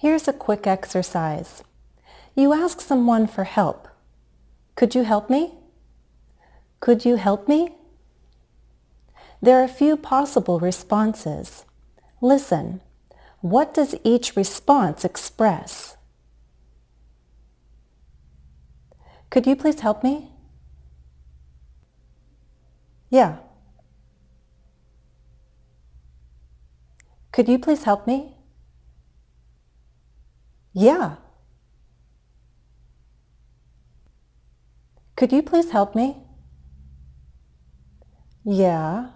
Here's a quick exercise. You ask someone for help. Could you help me? Could you help me? There are a few possible responses. Listen. What does each response express? Could you please help me? Yeah. Could you please help me? Yeah. Could you please help me? Yeah.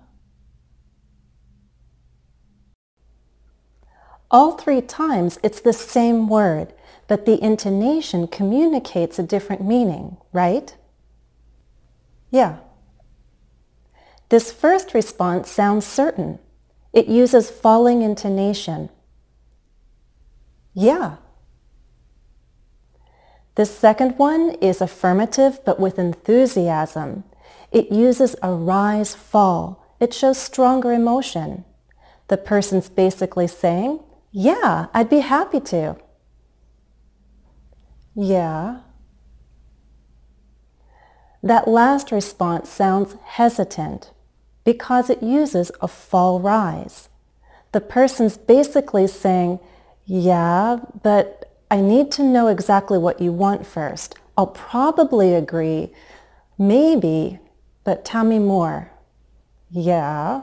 All three times it's the same word, but the intonation communicates a different meaning, right? Yeah. This first response sounds certain. It uses falling intonation. Yeah. The second one is affirmative but with enthusiasm. It uses a rise fall. It shows stronger emotion. The person's basically saying, yeah, I'd be happy to. Yeah. That last response sounds hesitant because it uses a fall rise. The person's basically saying, yeah, but I need to know exactly what you want first. I'll probably agree, maybe, but tell me more. Yeah.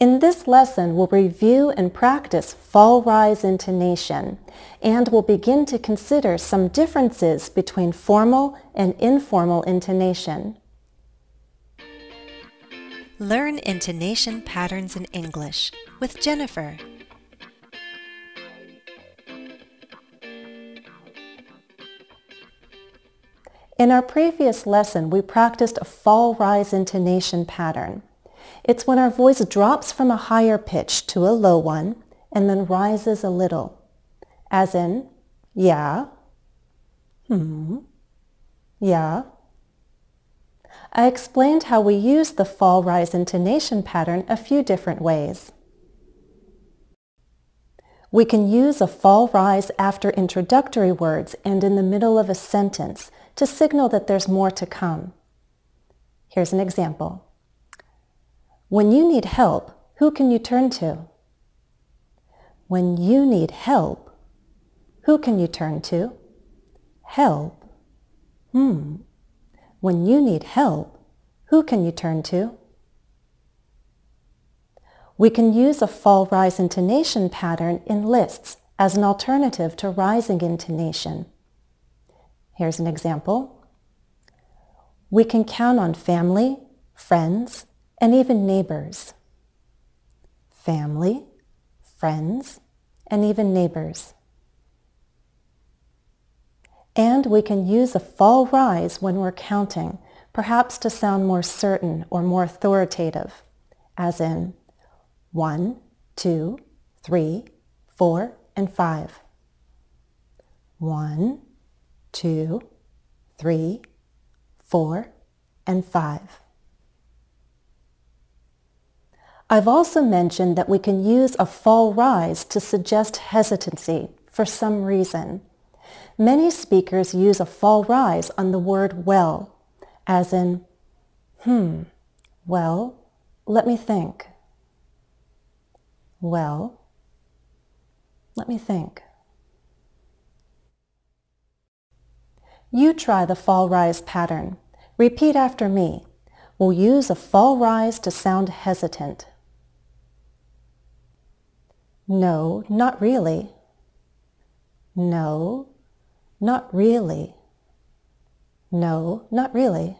In this lesson, we'll review and practice fall-rise intonation, and we'll begin to consider some differences between formal and informal intonation. Learn intonation patterns in English with Jennifer. In our previous lesson, we practiced a fall-rise intonation pattern. It's when our voice drops from a higher pitch to a low one and then rises a little, as in, yeah, hmm, yeah, I explained how we use the fall-rise intonation pattern a few different ways. We can use a fall-rise after introductory words and in the middle of a sentence to signal that there's more to come. Here's an example. When you need help, who can you turn to? When you need help, who can you turn to? Help. Hmm. When you need help, who can you turn to? We can use a fall-rise intonation pattern in lists as an alternative to rising intonation. Here's an example. We can count on family, friends, and even neighbors. Family, friends, and even neighbors. And we can use a fall rise when we're counting, perhaps to sound more certain or more authoritative, as in one, two, three, four, and five. One, two, three, four, and five. I've also mentioned that we can use a fall rise to suggest hesitancy for some reason. Many speakers use a fall rise on the word well, as in, hmm, well, let me think. Well, let me think. You try the fall rise pattern. Repeat after me. We'll use a fall rise to sound hesitant. No, not really. No, not really. No, not really.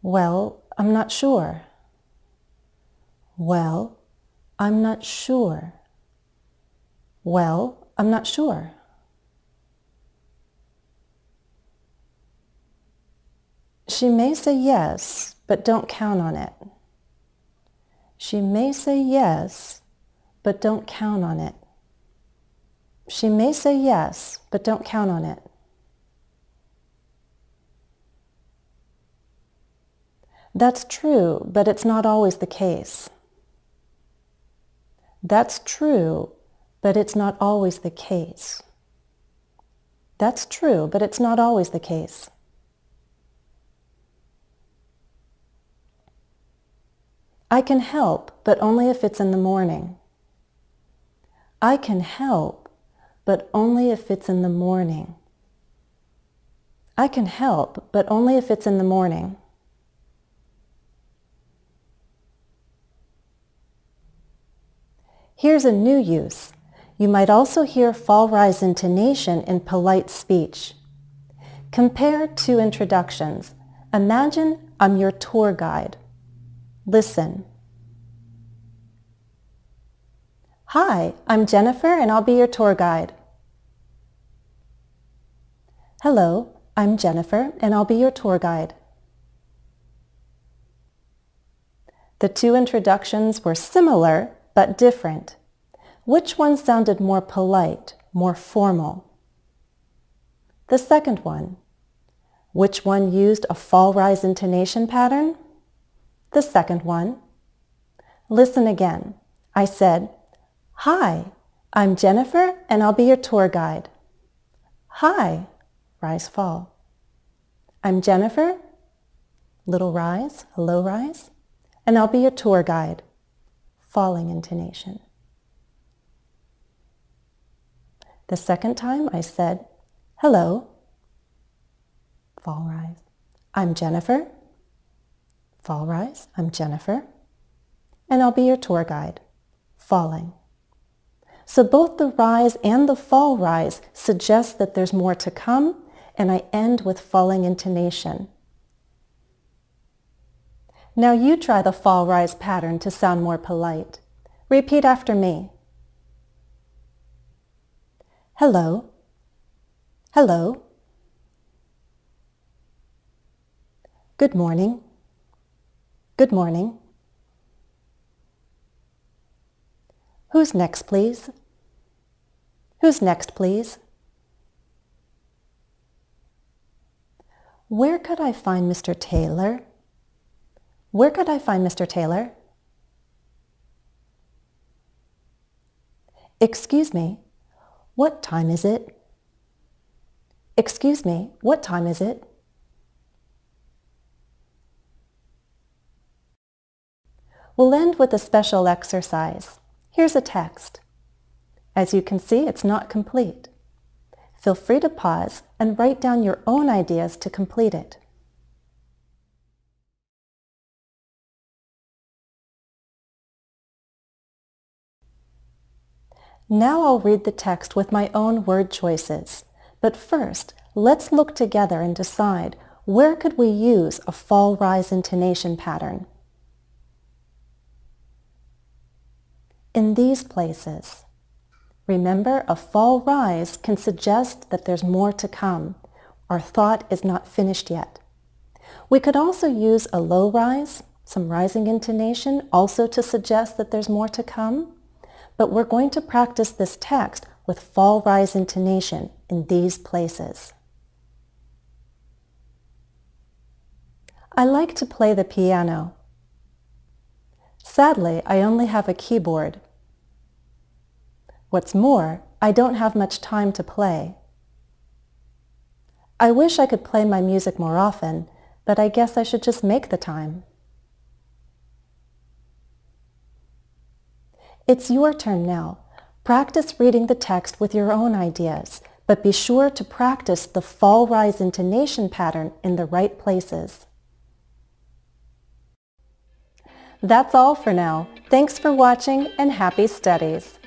Well, I'm not sure. Well, I'm not sure. Well, I'm not sure. She may say yes, but don't count on it. She may say yes, but don't count on it. She may say yes, but don't count on it. That's true, but it's not always the case. That's true, but it's not always the case. That's true, but it's not always the case. I can help, but only if it's in the morning. I can help, but only if it's in the morning. I can help, but only if it's in the morning. Here's a new use. You might also hear fall-rise intonation in polite speech. Compare two introductions. Imagine I'm your tour guide. Listen. Hi, I'm Jennifer and I'll be your tour guide. Hello, I'm Jennifer and I'll be your tour guide. The two introductions were similar but different. Which one sounded more polite, more formal? The second one. Which one used a fall-rise intonation pattern? The second one. Listen again. I said, Hi, I'm Jennifer and I'll be your tour guide. Hi, rise fall. I'm Jennifer, little rise, low rise, and I'll be your tour guide, falling intonation. The second time I said, hello, fall rise. I'm Jennifer, fall rise, I'm Jennifer, and I'll be your tour guide, falling. So both the rise and the fall rise suggest that there's more to come, and I end with falling intonation. Now you try the fall rise pattern to sound more polite. Repeat after me. Hello. Hello. Good morning. Good morning. Who's next, please? Who's next, please? Where could I find Mr. Taylor? Where could I find Mr. Taylor? Excuse me, what time is it? Excuse me, what time is it? We'll end with a special exercise. Here's a text. As you can see, it's not complete. Feel free to pause and write down your own ideas to complete it. Now I'll read the text with my own word choices. But first, let's look together and decide where could we use a fall-rise intonation pattern? In these places. Remember, a fall rise can suggest that there's more to come. Our thought is not finished yet. We could also use a low rise, some rising intonation, also to suggest that there's more to come but we're going to practice this text with fall rise intonation in these places. I like to play the piano. Sadly, I only have a keyboard. What's more, I don't have much time to play. I wish I could play my music more often, but I guess I should just make the time. It's your turn now. Practice reading the text with your own ideas, but be sure to practice the fall-rise intonation pattern in the right places. That's all for now. Thanks for watching and happy studies.